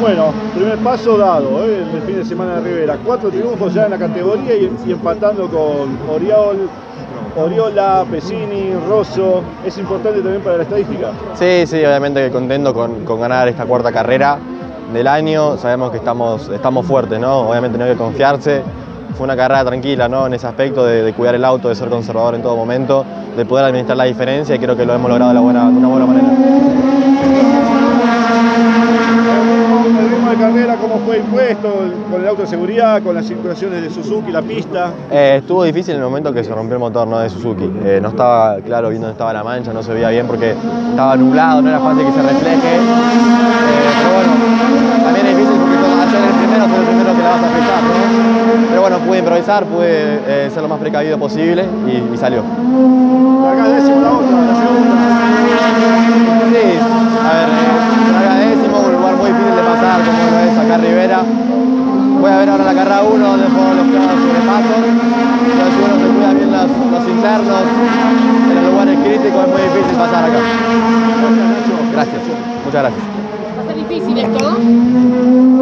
Bueno, primer paso dado ¿eh? el fin de semana de Rivera. Cuatro triunfos ya en la categoría y, y empatando con Oriol, Oriola, Pesini, Rosso. Es importante también para la estadística. Sí, sí, obviamente contento con, con ganar esta cuarta carrera del año. Sabemos que estamos, estamos fuertes, ¿no? Obviamente no hay que confiarse. Fue una carrera tranquila, ¿no? En ese aspecto de, de cuidar el auto, de ser conservador en todo momento, de poder administrar la diferencia y creo que lo hemos logrado de, la buena, de una buena manera. El carrera, cómo fue impuesto con el auto de seguridad, con las circulaciones de Suzuki, la pista. Eh, estuvo difícil en el momento que se rompió el motor ¿no? de Suzuki. Eh, no estaba claro viendo dónde estaba la mancha, no se veía bien porque estaba nublado, no era fácil que se refleje. Eh, pero bueno, también es difícil porque hacer el primero es el primero que la vas a ¿no? Pero bueno, pude improvisar, pude ser lo más precavido posible y, y salió. Acá décimo la otra, la segunda. Sí, a ver, eh, larga décimo, un lugar muy difícil de pasar como lo es acá Rivera. Voy a ver ahora la carrera 1 donde fueron los clavos sobre si uno se cuida bien los, los internos, en los lugares críticos es muy difícil pasar acá. Gracias, muchas gracias. Va a ser difícil esto, ¿no?